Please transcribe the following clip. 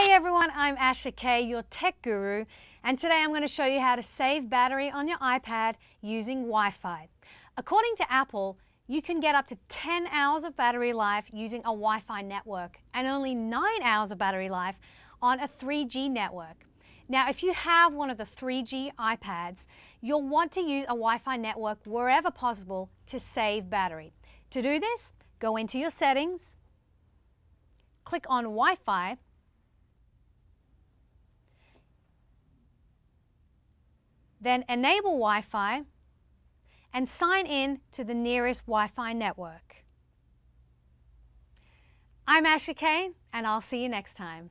Hey everyone, I'm Asha Kay, your tech guru, and today I'm going to show you how to save battery on your iPad using Wi-Fi. According to Apple, you can get up to 10 hours of battery life using a Wi-Fi network and only 9 hours of battery life on a 3G network. Now, if you have one of the 3G iPads, you'll want to use a Wi-Fi network wherever possible to save battery. To do this, go into your settings, click on Wi-Fi, Then enable Wi-Fi and sign in to the nearest Wi-Fi network. I'm Asha Kane, and I'll see you next time.